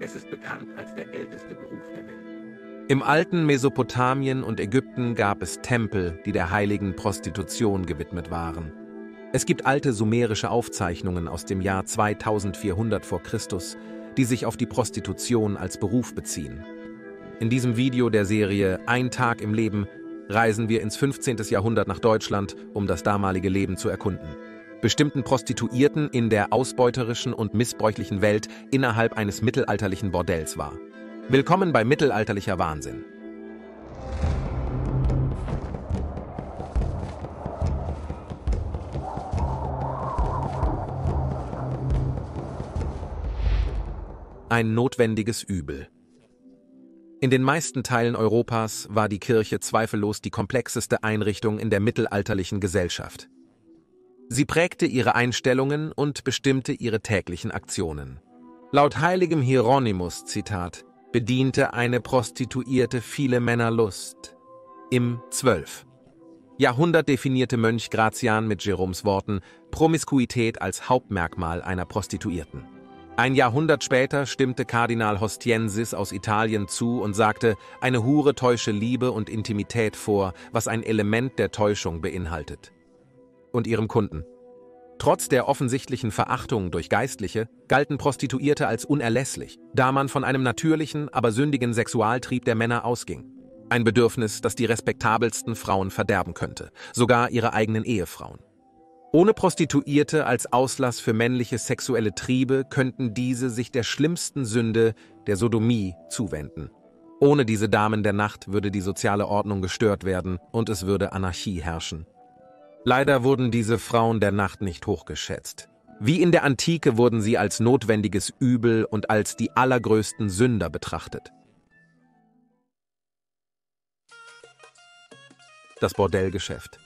Es ist bekannt als der älteste Beruf der Welt. Im alten Mesopotamien und Ägypten gab es Tempel, die der heiligen Prostitution gewidmet waren. Es gibt alte sumerische Aufzeichnungen aus dem Jahr 2400 vor Christus, die sich auf die Prostitution als Beruf beziehen. In diesem Video der Serie Ein Tag im Leben reisen wir ins 15. Jahrhundert nach Deutschland, um das damalige Leben zu erkunden. Bestimmten Prostituierten in der ausbeuterischen und missbräuchlichen Welt innerhalb eines mittelalterlichen Bordells war. Willkommen bei Mittelalterlicher Wahnsinn. Ein notwendiges Übel. In den meisten Teilen Europas war die Kirche zweifellos die komplexeste Einrichtung in der mittelalterlichen Gesellschaft. Sie prägte ihre Einstellungen und bestimmte ihre täglichen Aktionen. Laut heiligem Hieronymus, Zitat, bediente eine Prostituierte viele Männer Lust. Im 12. Jahrhundert definierte Mönch Gratian mit Jeroms Worten Promiskuität als Hauptmerkmal einer Prostituierten. Ein Jahrhundert später stimmte Kardinal Hostiensis aus Italien zu und sagte, eine Hure täusche Liebe und Intimität vor, was ein Element der Täuschung beinhaltet. Und ihrem Kunden. Trotz der offensichtlichen Verachtung durch Geistliche galten Prostituierte als unerlässlich, da man von einem natürlichen, aber sündigen Sexualtrieb der Männer ausging. Ein Bedürfnis, das die respektabelsten Frauen verderben könnte, sogar ihre eigenen Ehefrauen. Ohne Prostituierte als Auslass für männliche sexuelle Triebe könnten diese sich der schlimmsten Sünde, der Sodomie, zuwenden. Ohne diese Damen der Nacht würde die soziale Ordnung gestört werden und es würde Anarchie herrschen. Leider wurden diese Frauen der Nacht nicht hochgeschätzt. Wie in der Antike wurden sie als notwendiges Übel und als die allergrößten Sünder betrachtet. Das Bordellgeschäft.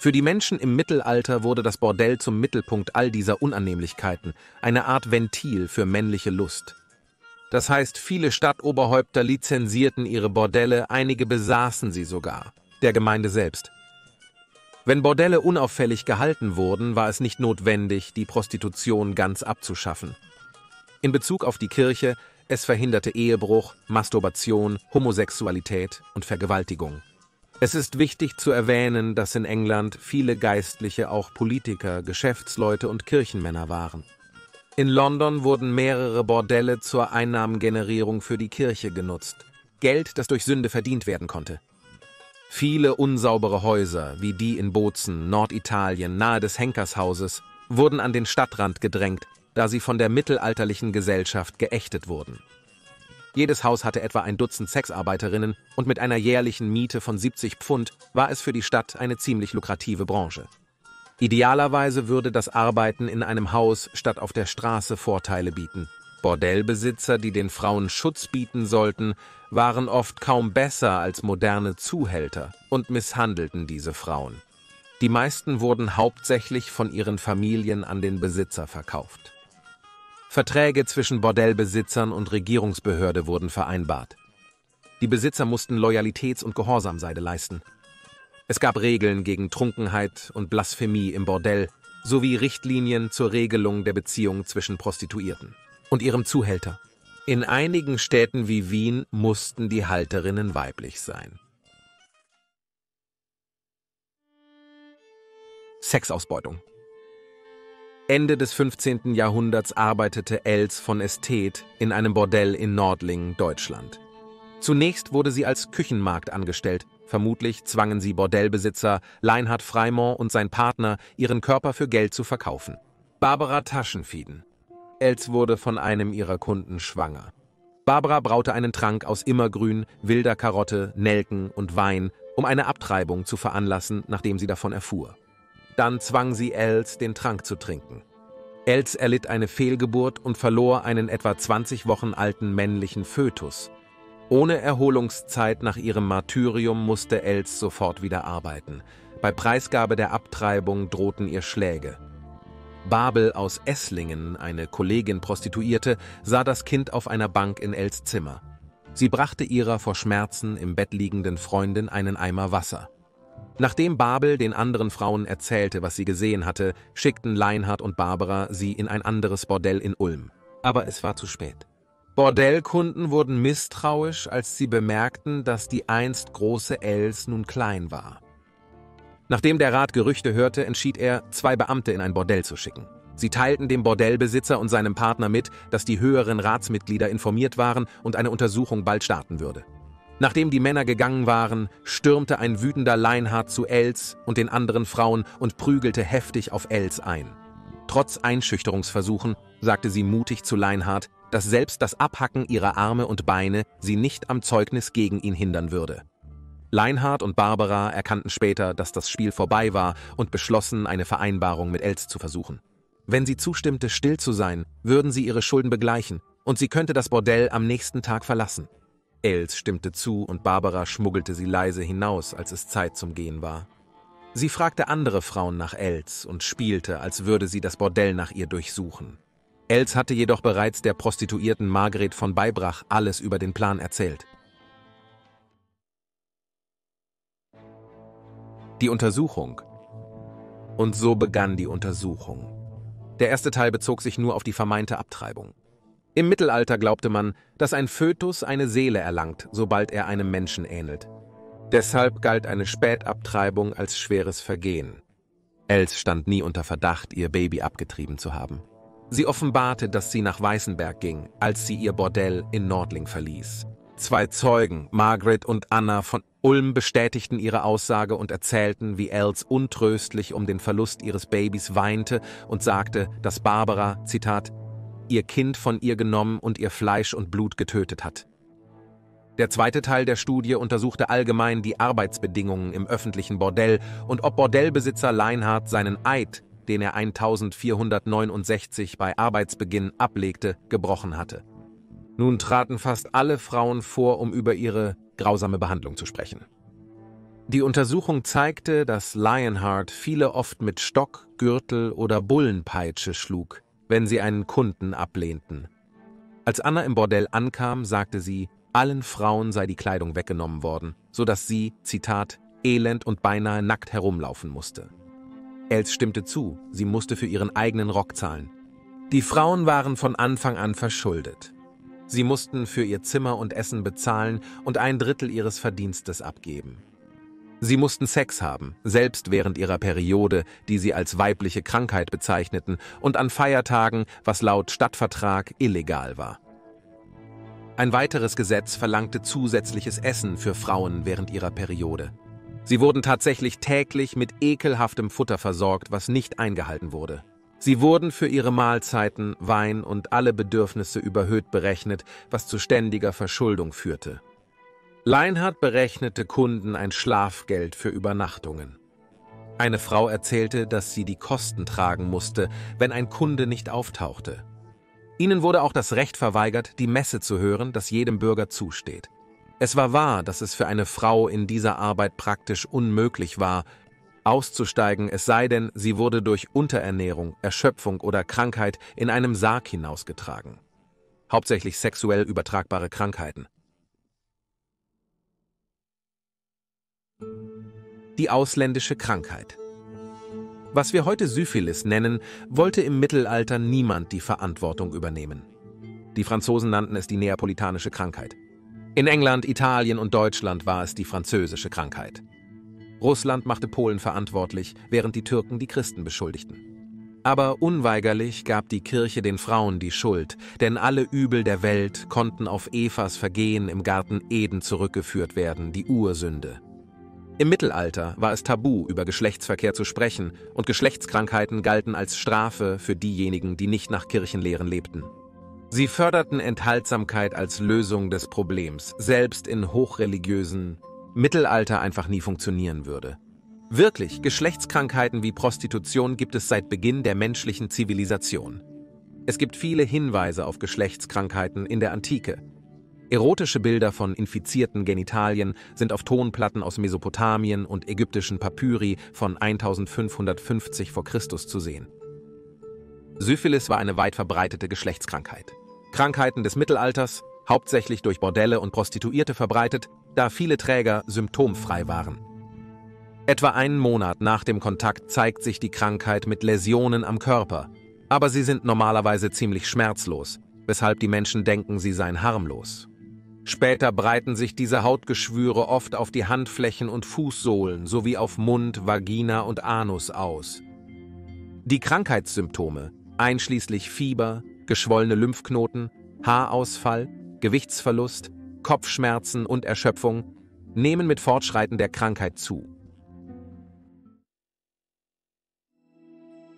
Für die Menschen im Mittelalter wurde das Bordell zum Mittelpunkt all dieser Unannehmlichkeiten, eine Art Ventil für männliche Lust. Das heißt, viele Stadtoberhäupter lizenzierten ihre Bordelle, einige besaßen sie sogar, der Gemeinde selbst. Wenn Bordelle unauffällig gehalten wurden, war es nicht notwendig, die Prostitution ganz abzuschaffen. In Bezug auf die Kirche, es verhinderte Ehebruch, Masturbation, Homosexualität und Vergewaltigung. Es ist wichtig zu erwähnen, dass in England viele Geistliche auch Politiker, Geschäftsleute und Kirchenmänner waren. In London wurden mehrere Bordelle zur Einnahmengenerierung für die Kirche genutzt. Geld, das durch Sünde verdient werden konnte. Viele unsaubere Häuser, wie die in Bozen, Norditalien, nahe des Henkershauses, wurden an den Stadtrand gedrängt, da sie von der mittelalterlichen Gesellschaft geächtet wurden. Jedes Haus hatte etwa ein Dutzend Sexarbeiterinnen und mit einer jährlichen Miete von 70 Pfund war es für die Stadt eine ziemlich lukrative Branche. Idealerweise würde das Arbeiten in einem Haus statt auf der Straße Vorteile bieten. Bordellbesitzer, die den Frauen Schutz bieten sollten, waren oft kaum besser als moderne Zuhälter und misshandelten diese Frauen. Die meisten wurden hauptsächlich von ihren Familien an den Besitzer verkauft. Verträge zwischen Bordellbesitzern und Regierungsbehörde wurden vereinbart. Die Besitzer mussten Loyalitäts- und Gehorsamseide leisten. Es gab Regeln gegen Trunkenheit und Blasphemie im Bordell sowie Richtlinien zur Regelung der Beziehung zwischen Prostituierten und ihrem Zuhälter. In einigen Städten wie Wien mussten die Halterinnen weiblich sein. Sexausbeutung Ende des 15. Jahrhunderts arbeitete Els von Estet in einem Bordell in Nordlingen, Deutschland. Zunächst wurde sie als Küchenmagd angestellt. Vermutlich zwangen sie Bordellbesitzer Leinhard Freimont und sein Partner, ihren Körper für Geld zu verkaufen. Barbara Taschenfieden. Els wurde von einem ihrer Kunden schwanger. Barbara braute einen Trank aus Immergrün, wilder Karotte, Nelken und Wein, um eine Abtreibung zu veranlassen, nachdem sie davon erfuhr. Dann zwang sie Els, den Trank zu trinken. Els erlitt eine Fehlgeburt und verlor einen etwa 20 Wochen alten männlichen Fötus. Ohne Erholungszeit nach ihrem Martyrium musste Els sofort wieder arbeiten. Bei Preisgabe der Abtreibung drohten ihr Schläge. Babel aus Esslingen, eine Kollegin Prostituierte, sah das Kind auf einer Bank in Els Zimmer. Sie brachte ihrer vor Schmerzen im Bett liegenden Freundin einen Eimer Wasser. Nachdem Babel den anderen Frauen erzählte, was sie gesehen hatte, schickten Leinhard und Barbara sie in ein anderes Bordell in Ulm. Aber es war zu spät. Bordellkunden wurden misstrauisch, als sie bemerkten, dass die einst große Els nun klein war. Nachdem der Rat Gerüchte hörte, entschied er, zwei Beamte in ein Bordell zu schicken. Sie teilten dem Bordellbesitzer und seinem Partner mit, dass die höheren Ratsmitglieder informiert waren und eine Untersuchung bald starten würde. Nachdem die Männer gegangen waren, stürmte ein wütender Leinhardt zu Els und den anderen Frauen und prügelte heftig auf Els ein. Trotz Einschüchterungsversuchen sagte sie mutig zu Leinhardt, dass selbst das Abhacken ihrer Arme und Beine sie nicht am Zeugnis gegen ihn hindern würde. Leinhardt und Barbara erkannten später, dass das Spiel vorbei war und beschlossen, eine Vereinbarung mit Els zu versuchen. Wenn sie zustimmte, still zu sein, würden sie ihre Schulden begleichen und sie könnte das Bordell am nächsten Tag verlassen. Els stimmte zu und Barbara schmuggelte sie leise hinaus, als es Zeit zum Gehen war. Sie fragte andere Frauen nach Els und spielte, als würde sie das Bordell nach ihr durchsuchen. Els hatte jedoch bereits der Prostituierten Margret von Beibrach alles über den Plan erzählt. Die Untersuchung. Und so begann die Untersuchung. Der erste Teil bezog sich nur auf die vermeinte Abtreibung. Im Mittelalter glaubte man, dass ein Fötus eine Seele erlangt, sobald er einem Menschen ähnelt. Deshalb galt eine Spätabtreibung als schweres Vergehen. Els stand nie unter Verdacht, ihr Baby abgetrieben zu haben. Sie offenbarte, dass sie nach Weißenberg ging, als sie ihr Bordell in Nordling verließ. Zwei Zeugen, Margaret und Anna von Ulm, bestätigten ihre Aussage und erzählten, wie Els untröstlich um den Verlust ihres Babys weinte und sagte, dass Barbara, Zitat, ihr Kind von ihr genommen und ihr Fleisch und Blut getötet hat. Der zweite Teil der Studie untersuchte allgemein die Arbeitsbedingungen im öffentlichen Bordell und ob Bordellbesitzer Leinhardt seinen Eid, den er 1469 bei Arbeitsbeginn ablegte, gebrochen hatte. Nun traten fast alle Frauen vor, um über ihre grausame Behandlung zu sprechen. Die Untersuchung zeigte, dass Lionheart viele oft mit Stock, Gürtel oder Bullenpeitsche schlug, wenn sie einen Kunden ablehnten. Als Anna im Bordell ankam, sagte sie, allen Frauen sei die Kleidung weggenommen worden, so dass sie, Zitat, elend und beinahe nackt herumlaufen musste. Els stimmte zu, sie musste für ihren eigenen Rock zahlen. Die Frauen waren von Anfang an verschuldet. Sie mussten für ihr Zimmer und Essen bezahlen und ein Drittel ihres Verdienstes abgeben. Sie mussten Sex haben, selbst während ihrer Periode, die sie als weibliche Krankheit bezeichneten, und an Feiertagen, was laut Stadtvertrag illegal war. Ein weiteres Gesetz verlangte zusätzliches Essen für Frauen während ihrer Periode. Sie wurden tatsächlich täglich mit ekelhaftem Futter versorgt, was nicht eingehalten wurde. Sie wurden für ihre Mahlzeiten, Wein und alle Bedürfnisse überhöht berechnet, was zu ständiger Verschuldung führte. Leinhardt berechnete Kunden ein Schlafgeld für Übernachtungen. Eine Frau erzählte, dass sie die Kosten tragen musste, wenn ein Kunde nicht auftauchte. Ihnen wurde auch das Recht verweigert, die Messe zu hören, das jedem Bürger zusteht. Es war wahr, dass es für eine Frau in dieser Arbeit praktisch unmöglich war, auszusteigen, es sei denn, sie wurde durch Unterernährung, Erschöpfung oder Krankheit in einem Sarg hinausgetragen. Hauptsächlich sexuell übertragbare Krankheiten. Die ausländische Krankheit. Was wir heute Syphilis nennen, wollte im Mittelalter niemand die Verantwortung übernehmen. Die Franzosen nannten es die neapolitanische Krankheit. In England, Italien und Deutschland war es die französische Krankheit. Russland machte Polen verantwortlich, während die Türken die Christen beschuldigten. Aber unweigerlich gab die Kirche den Frauen die Schuld, denn alle Übel der Welt konnten auf Evas Vergehen im Garten Eden zurückgeführt werden, die Ursünde. Im Mittelalter war es tabu, über Geschlechtsverkehr zu sprechen, und Geschlechtskrankheiten galten als Strafe für diejenigen, die nicht nach Kirchenlehren lebten. Sie förderten Enthaltsamkeit als Lösung des Problems, selbst in hochreligiösen Mittelalter einfach nie funktionieren würde. Wirklich, Geschlechtskrankheiten wie Prostitution gibt es seit Beginn der menschlichen Zivilisation. Es gibt viele Hinweise auf Geschlechtskrankheiten in der Antike, Erotische Bilder von infizierten Genitalien sind auf Tonplatten aus Mesopotamien und ägyptischen Papyri von 1550 v. Chr. zu sehen. Syphilis war eine weit verbreitete Geschlechtskrankheit. Krankheiten des Mittelalters, hauptsächlich durch Bordelle und Prostituierte verbreitet, da viele Träger symptomfrei waren. Etwa einen Monat nach dem Kontakt zeigt sich die Krankheit mit Läsionen am Körper, aber sie sind normalerweise ziemlich schmerzlos, weshalb die Menschen denken, sie seien harmlos. Später breiten sich diese Hautgeschwüre oft auf die Handflächen und Fußsohlen sowie auf Mund, Vagina und Anus aus. Die Krankheitssymptome, einschließlich Fieber, geschwollene Lymphknoten, Haarausfall, Gewichtsverlust, Kopfschmerzen und Erschöpfung, nehmen mit Fortschreiten der Krankheit zu.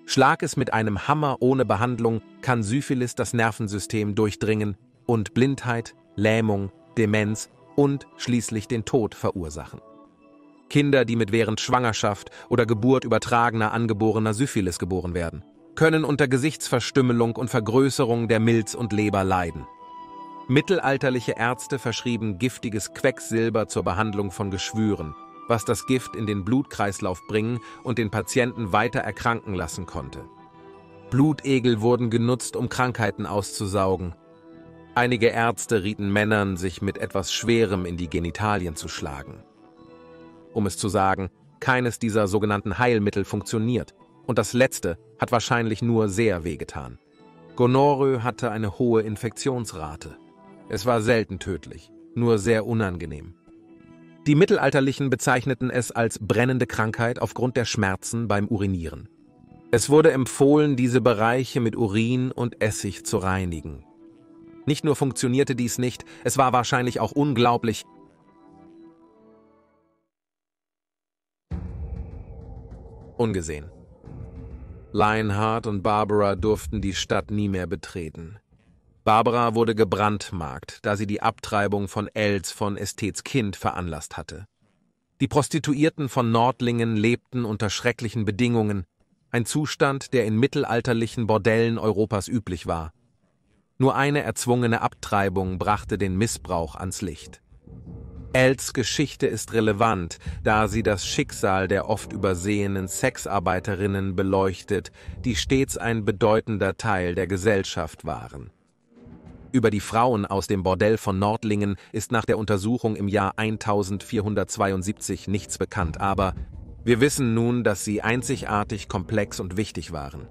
Schlag es mit einem Hammer ohne Behandlung, kann Syphilis das Nervensystem durchdringen und Blindheit, Lähmung, Demenz und schließlich den Tod verursachen. Kinder, die mit während Schwangerschaft oder Geburt übertragener angeborener Syphilis geboren werden, können unter Gesichtsverstümmelung und Vergrößerung der Milz und Leber leiden. Mittelalterliche Ärzte verschrieben giftiges Quecksilber zur Behandlung von Geschwüren, was das Gift in den Blutkreislauf bringen und den Patienten weiter erkranken lassen konnte. Blutegel wurden genutzt, um Krankheiten auszusaugen, Einige Ärzte rieten Männern, sich mit etwas Schwerem in die Genitalien zu schlagen. Um es zu sagen, keines dieser sogenannten Heilmittel funktioniert und das letzte hat wahrscheinlich nur sehr wehgetan. Gonorrhoe hatte eine hohe Infektionsrate. Es war selten tödlich, nur sehr unangenehm. Die Mittelalterlichen bezeichneten es als brennende Krankheit aufgrund der Schmerzen beim Urinieren. Es wurde empfohlen, diese Bereiche mit Urin und Essig zu reinigen, nicht nur funktionierte dies nicht, es war wahrscheinlich auch unglaublich. Ungesehen. Lionheart und Barbara durften die Stadt nie mehr betreten. Barbara wurde gebrandmarkt, da sie die Abtreibung von Els von Estets Kind veranlasst hatte. Die Prostituierten von Nordlingen lebten unter schrecklichen Bedingungen, ein Zustand, der in mittelalterlichen Bordellen Europas üblich war. Nur eine erzwungene Abtreibung brachte den Missbrauch ans Licht. Els Geschichte ist relevant, da sie das Schicksal der oft übersehenen Sexarbeiterinnen beleuchtet, die stets ein bedeutender Teil der Gesellschaft waren. Über die Frauen aus dem Bordell von Nordlingen ist nach der Untersuchung im Jahr 1472 nichts bekannt, aber wir wissen nun, dass sie einzigartig komplex und wichtig waren.